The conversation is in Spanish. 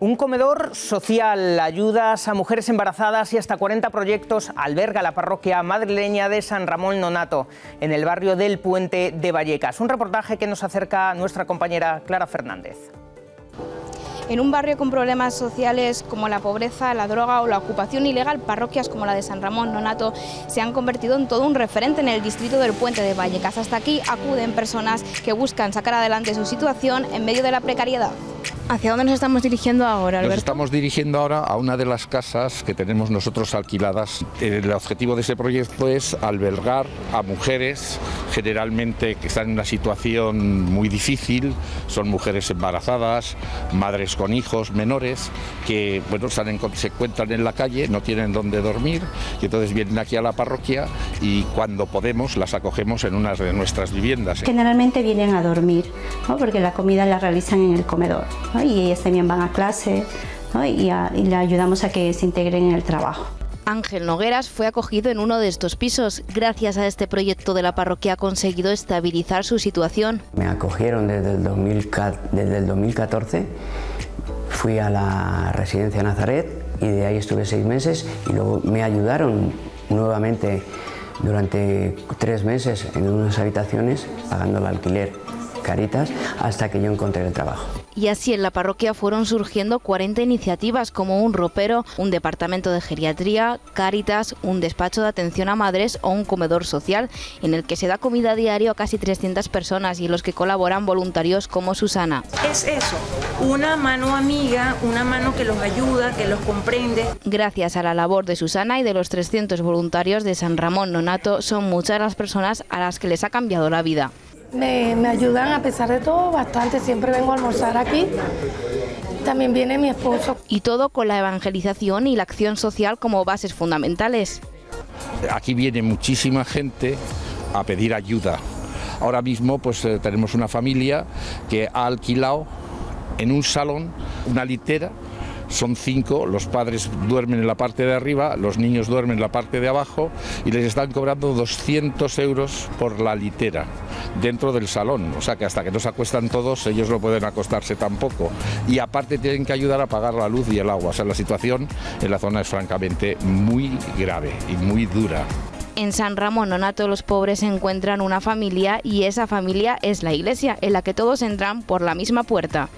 Un comedor social, ayudas a mujeres embarazadas y hasta 40 proyectos alberga la parroquia madrileña de San Ramón Nonato, en el barrio del Puente de Vallecas. Un reportaje que nos acerca nuestra compañera Clara Fernández. En un barrio con problemas sociales como la pobreza, la droga o la ocupación ilegal, parroquias como la de San Ramón Nonato se han convertido en todo un referente en el distrito del Puente de Vallecas. Hasta aquí acuden personas que buscan sacar adelante su situación en medio de la precariedad. ¿Hacia dónde nos estamos dirigiendo ahora, Alberto? Nos estamos dirigiendo ahora a una de las casas que tenemos nosotros alquiladas. El objetivo de ese proyecto es albergar a mujeres, generalmente que están en una situación muy difícil, son mujeres embarazadas, madres con hijos menores, que bueno, se encuentran en la calle, no tienen dónde dormir, y entonces vienen aquí a la parroquia y cuando podemos las acogemos en una de nuestras viviendas. Generalmente vienen a dormir, porque la comida la realizan en el comedor y ellas también van a clase y, le ayudamos a que se integren en el trabajo. Ángel Nogueras fue acogido en uno de estos pisos. Gracias a este proyecto de la parroquia ha conseguido estabilizar su situación. Me acogieron desde el, desde el 2014, fui a la residencia Nazaret y de ahí estuve seis meses y luego me ayudaron nuevamente durante tres meses en unas habitaciones pagando el alquiler Caritas hasta que yo encontré el trabajo. Y así en la parroquia fueron surgiendo 40 iniciativas como un ropero, un departamento de geriatría, Cáritas, un despacho de atención a madres o un comedor social en el que se da comida diario a casi 300 personas y en los que colaboran voluntarios como Susana. Es eso, una mano amiga, una mano que los ayuda, que los comprende. Gracias a la labor de Susana y de los 300 voluntarios de San Ramón Nonato, son muchas las personas a las que les ha cambiado la vida. Me, ayudan a pesar de todo bastante, siempre vengo a almorzar aquí. También viene mi esposo. Y todo con la evangelización y la acción social como bases fundamentales. Aquí viene muchísima gente a pedir ayuda. Ahora mismo pues eh, tenemos una familia que ha alquilado en un salón una litera son cinco, los padres duermen en la parte de arriba, los niños duermen en la parte de abajo y les están cobrando 200 euros por la litera dentro del salón, o sea que hasta que no se acuestan todos ellos no pueden acostarse tampoco y aparte tienen que ayudar a pagar la luz y el agua, o sea la situación en la zona es francamente muy grave y muy dura. En San Ramón Nonato los pobres encuentran una familia y esa familia es la iglesia en la que todos entran por la misma puerta.